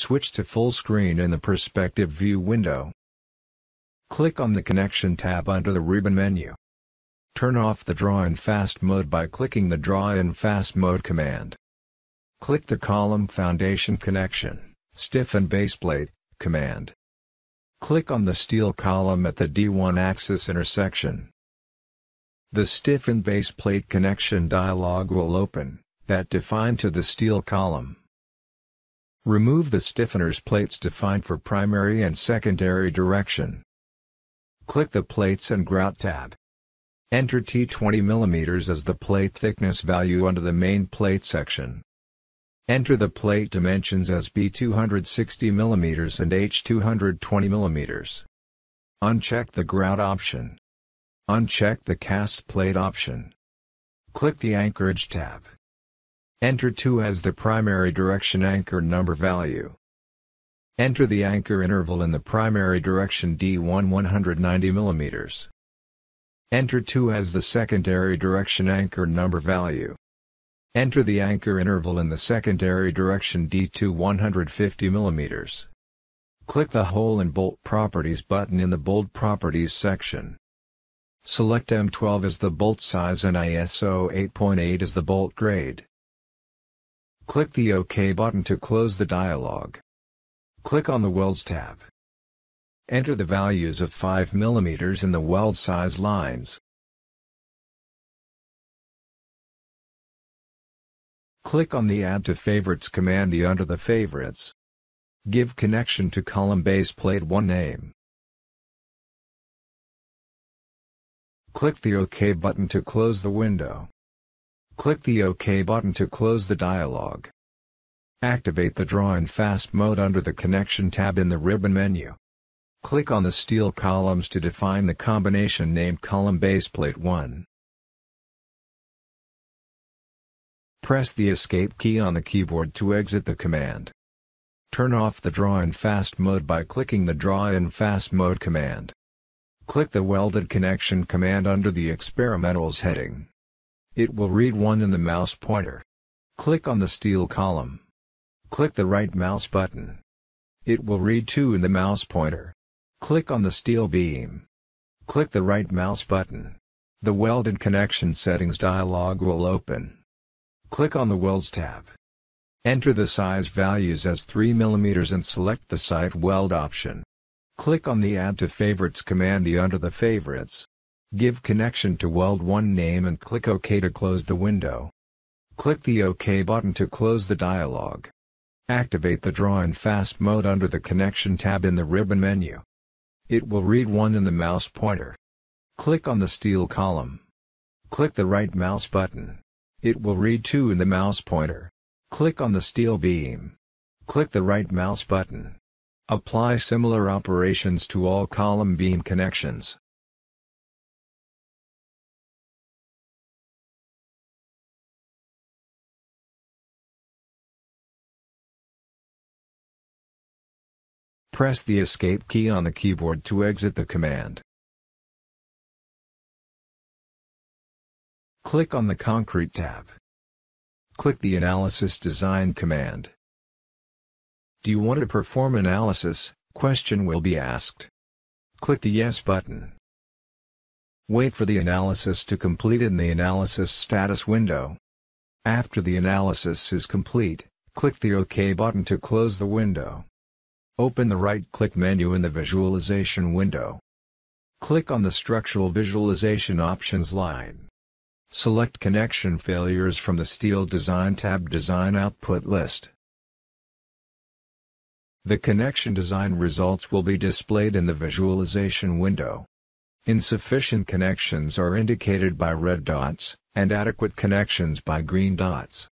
Switch to full screen in the perspective view window. Click on the Connection tab under the ribbon menu. Turn off the Draw in Fast Mode by clicking the Draw in Fast Mode command. Click the Column Foundation Connection, Stiffened Baseplate, command. Click on the steel column at the D1 axis intersection. The stiffened base plate connection dialog will open, that defined to the steel column. Remove the stiffener's plates defined for primary and secondary direction. Click the Plates and Grout tab. Enter T20 mm as the plate thickness value under the main plate section. Enter the plate dimensions as B260 mm and H220 mm. Uncheck the grout option. Uncheck the cast plate option. Click the Anchorage tab. Enter 2 as the primary direction anchor number value. Enter the anchor interval in the primary direction D1 190 mm. Enter 2 as the secondary direction anchor number value. Enter the anchor interval in the secondary direction D2 150 mm. Click the Hole and Bolt Properties button in the Bolt Properties section. Select M12 as the bolt size and ISO 8.8 as the bolt grade. Click the OK button to close the dialog. Click on the Welds tab. Enter the values of 5 mm in the weld size lines. Click on the Add to Favorites command the under the favorites. Give connection to column base plate 1 name. Click the OK button to close the window. Click the OK button to close the dialog. Activate the Draw in Fast mode under the Connection tab in the ribbon menu. Click on the steel columns to define the combination named column base plate 1. Press the Escape key on the keyboard to exit the command. Turn off the Draw in Fast mode by clicking the Draw in Fast mode command. Click the Welded Connection command under the Experimentals heading. It will read 1 in the mouse pointer. Click on the steel column. Click the right mouse button. It will read 2 in the mouse pointer. Click on the steel beam. Click the right mouse button. The Welded Connection Settings dialog will open. Click on the Welds tab. Enter the size values as 3 mm and select the Site Weld option. Click on the Add to Favorites command the under the favorites. Give connection to Weld 1 name and click OK to close the window. Click the OK button to close the dialog. Activate the Draw in Fast mode under the Connection tab in the ribbon menu. It will read 1 in the mouse pointer. Click on the steel column. Click the right mouse button. It will read 2 in the mouse pointer. Click on the steel beam. Click the right mouse button. Apply similar operations to all column beam connections. Press the Escape key on the keyboard to exit the command. Click on the Concrete tab. Click the Analysis Design command. Do you want to perform analysis? Question will be asked. Click the Yes button. Wait for the analysis to complete in the Analysis Status window. After the analysis is complete, click the OK button to close the window. Open the right-click menu in the Visualization window. Click on the Structural Visualization Options line. Select connection failures from the Steel Design tab Design Output list. The connection design results will be displayed in the visualization window. Insufficient connections are indicated by red dots, and adequate connections by green dots.